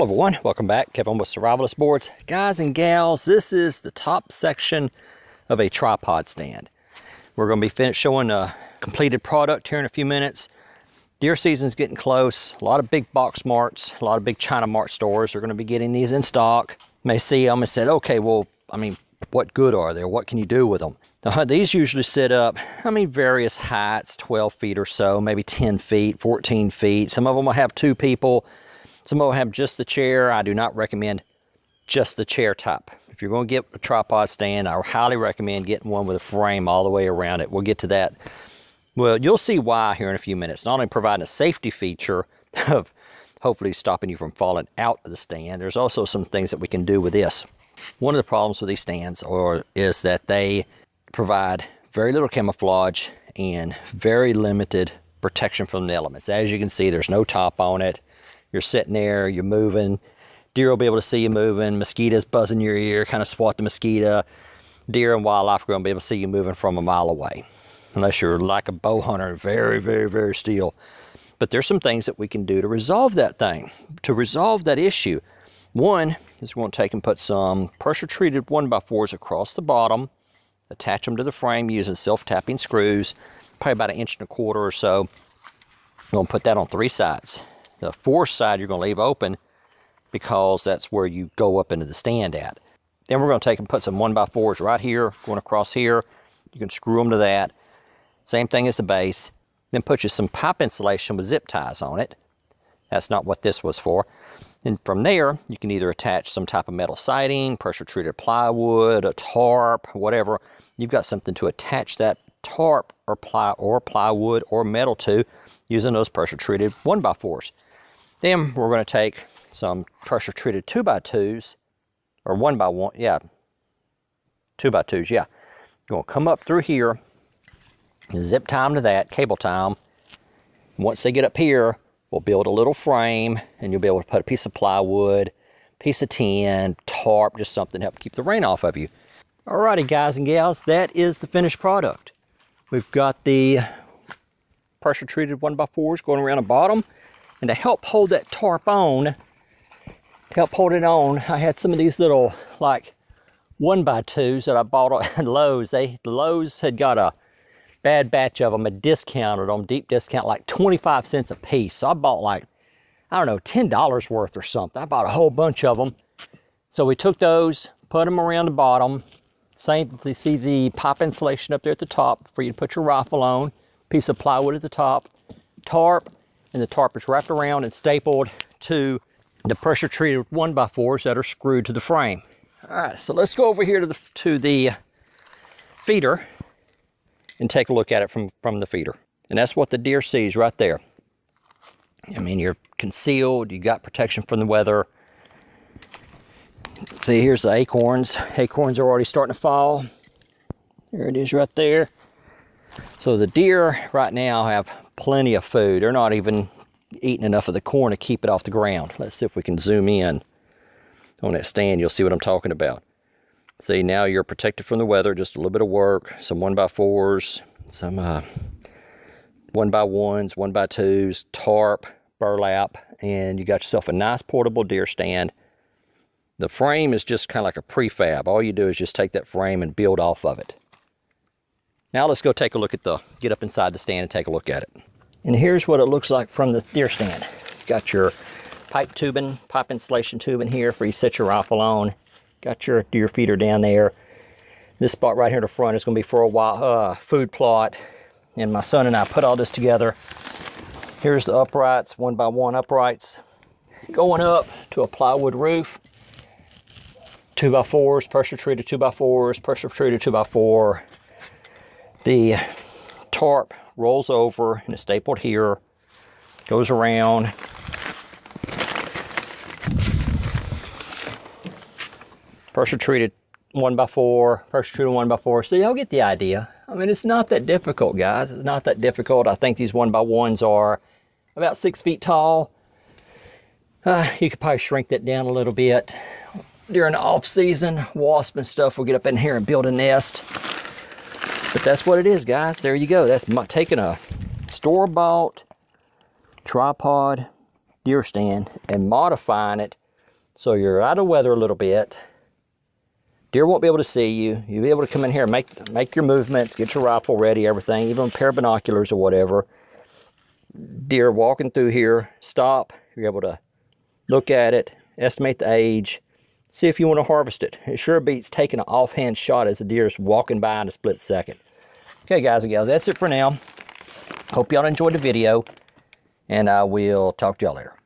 Hello everyone, welcome back. Kevin with Survivalist Boards. Guys and gals, this is the top section of a tripod stand. We're going to be finished showing a completed product here in a few minutes. Deer season's getting close. A lot of big box marts, a lot of big China Mart stores are going to be getting these in stock. You may see them and said, okay, well, I mean, what good are they? What can you do with them? Now, uh-huh, these usually sit up, I mean, various heights, 12 feet or so, maybe 10 feet, 14 feet. Some of them will have two people. Some will have just the chair. I do not recommend just the chair top. If you're going to get a tripod stand, I highly recommend getting one with a frame all the way around it. We'll get to that. Well, you'll see why here in a few minutes. Not only providing a safety feature of hopefully stopping you from falling out of the stand, there's also some things that we can do with this. One of the problems with these stands are, is that they provide very little camouflage and very limited protection from the elements. As you can see, there's no top on it. You're sitting there, you're moving. Deer will be able to see you moving. Mosquitoes buzzing your ear, kind of swat the mosquito. Deer and wildlife are going to be able to see you moving from a mile away. Unless you're like a bow hunter, very, very, very still. But there's some things that we can do to resolve that thing, to resolve that issue. One is we're going to take and put some pressure-treated 1x4s across the bottom, attach them to the frame using self-tapping screws, probably about an inch and a quarter or so. We're going to put that on three sides. The fourth side you're going to leave open because that's where you go up into the stand at. Then we're going to take and put some 1x4s right here, going across here. You can screw them to that. Same thing as the base. Then put you some pipe insulation with zip ties on it. That's not what this was for. And from there, you can either attach some type of metal siding, pressure-treated plywood, a tarp, whatever. You've got something to attach that tarp or, ply, or plywood or metal to using those pressure-treated 1x4s. Then we're going to take some pressure treated 2x2s, or 1x1, yeah, 2x2s, yeah. You're going to come up through here, zip time to that, cable time. Once they get up here, we'll build a little frame, and you'll be able to put a piece of plywood, piece of tin, tarp, just something to help keep the rain off of you. Alrighty guys and gals, that is the finished product. We've got the pressure treated 1x4s going around the bottom. And to help hold that tarp on, to help hold it on, I had some of these little like one by twos that I bought at Lowe's. They Lowe's had got a bad batch of them, a discounted on deep discount, like 25 cents a piece. So I bought like, I don't know, $10 worth or something. I bought a whole bunch of them. So we took those, put them around the bottom. Same, see the pipe insulation up there at the top for you to put your rifle on. Piece of plywood at the top. Tarp, and the tarp is wrapped around and stapled to the pressure treated 1x4s that are screwed to the frame. All right, so let's go over here to the, to the feeder and take a look at it from, from the feeder. And that's what the deer sees right there. I mean, you're concealed, you got protection from the weather. See, here's the acorns. Acorns are already starting to fall. There it is right there. So the deer right now have plenty of food. They're not even eating enough of the corn to keep it off the ground. Let's see if we can zoom in on that stand. You'll see what I'm talking about. See, now you're protected from the weather. Just a little bit of work. Some one by fours, some uh, one by ones, one by twos, tarp, burlap, and you got yourself a nice portable deer stand. The frame is just kind of like a prefab. All you do is just take that frame and build off of it. Now let's go take a look at the, get up inside the stand and take a look at it. And here's what it looks like from the deer stand. Got your pipe tubing, pipe insulation tubing here for you set your rifle on. Got your deer feeder down there. This spot right here in the front is going to be for a while, uh, food plot. And my son and I put all this together. Here's the uprights, one by one uprights. Going up to a plywood roof. Two by fours, pressure treated two by fours, pressure treated two by four. The tarp rolls over and is stapled here, goes around. Pressure treated one by four, pressure treated one by four. So y'all get the idea. I mean, it's not that difficult, guys. It's not that difficult. I think these one by ones are about six feet tall. Uh, you could probably shrink that down a little bit. During the off season, wasp and stuff will get up in here and build a nest. But that's what it is, guys. There you go. That's my, taking a store-bought tripod deer stand and modifying it So you're out of weather a little bit. Deer won't be able to see you. You'll be able to come in here and make, make your movements, get your rifle ready, everything, even a pair of binoculars or whatever. Deer walking through here, stop. You're able to look at it, estimate the age, see if you want to harvest it. It sure beats taking an offhand shot as a deer is walking by in a split second. Okay, guys and gals, that's it for now. Hope y'all enjoyed the video, and I will talk to y'all later.